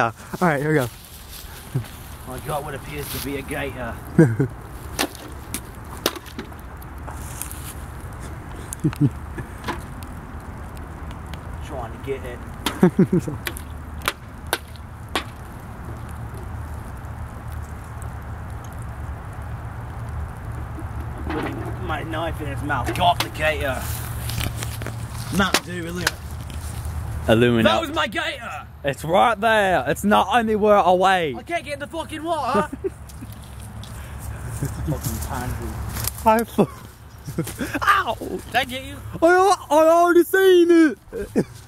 Yeah. Alright, here we go. I got what appears to be a gator. Trying to get it. I'm putting my knife in its mouth. Got the gator. Mountain Dew Illumina. Illuminate. That was my gator! It's right there. It's not anywhere away. I can't get in the fucking water! fucking pansy. I Ow! Did I get you? I, I already seen it.